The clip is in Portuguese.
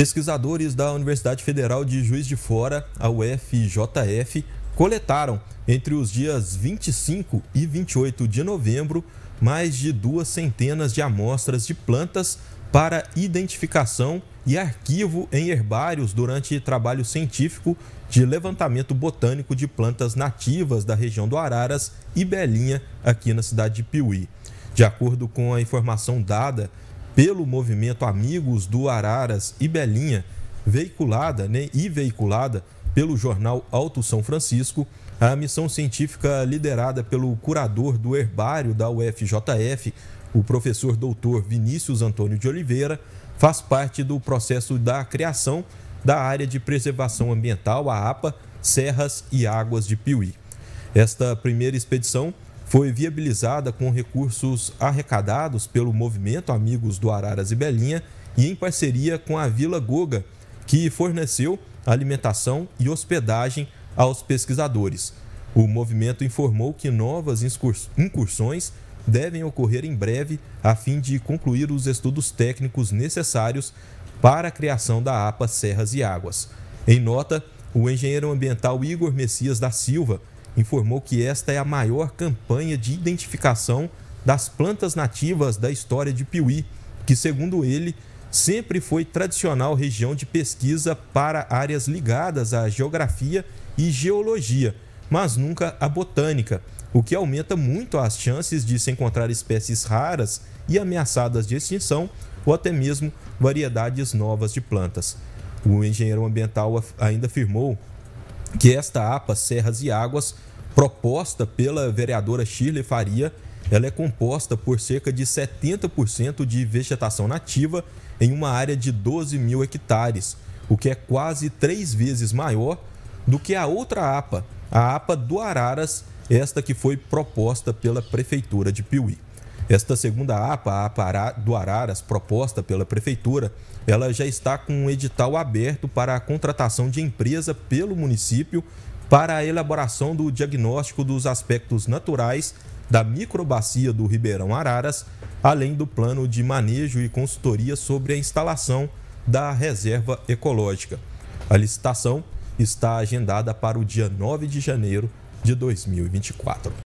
Pesquisadores da Universidade Federal de Juiz de Fora, a UFJF, coletaram entre os dias 25 e 28 de novembro mais de duas centenas de amostras de plantas para identificação e arquivo em herbários durante trabalho científico de levantamento botânico de plantas nativas da região do Araras e Belinha, aqui na cidade de Piuí. De acordo com a informação dada pelo movimento Amigos do Araras e Belinha, veiculada né, e veiculada pelo jornal Alto São Francisco, a missão científica liderada pelo curador do herbário da UFJF, o professor doutor Vinícius Antônio de Oliveira, faz parte do processo da criação da área de preservação ambiental, a APA, Serras e Águas de Piuí. Esta primeira expedição foi viabilizada com recursos arrecadados pelo movimento Amigos do Araras e Belinha e em parceria com a Vila Goga, que forneceu alimentação e hospedagem aos pesquisadores. O movimento informou que novas incursões devem ocorrer em breve a fim de concluir os estudos técnicos necessários para a criação da APA Serras e Águas. Em nota, o engenheiro ambiental Igor Messias da Silva informou que esta é a maior campanha de identificação das plantas nativas da história de Piuí, que, segundo ele, sempre foi tradicional região de pesquisa para áreas ligadas à geografia e geologia, mas nunca à botânica, o que aumenta muito as chances de se encontrar espécies raras e ameaçadas de extinção ou até mesmo variedades novas de plantas. O engenheiro ambiental ainda afirmou que esta APA Serras e Águas, proposta pela vereadora Shirley Faria, ela é composta por cerca de 70% de vegetação nativa em uma área de 12 mil hectares, o que é quase três vezes maior do que a outra APA, a APA do Araras, esta que foi proposta pela Prefeitura de Piuí. Esta segunda APA, a APA do Araras, proposta pela Prefeitura, ela já está com um edital aberto para a contratação de empresa pelo município para a elaboração do diagnóstico dos aspectos naturais da microbacia do Ribeirão Araras, além do plano de manejo e consultoria sobre a instalação da reserva ecológica. A licitação está agendada para o dia 9 de janeiro de 2024.